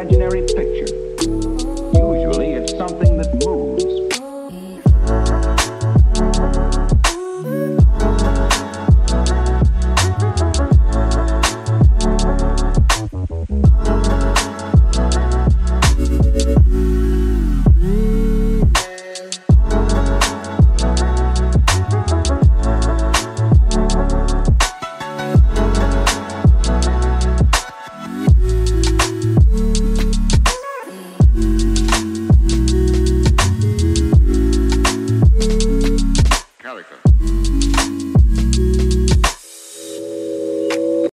imaginary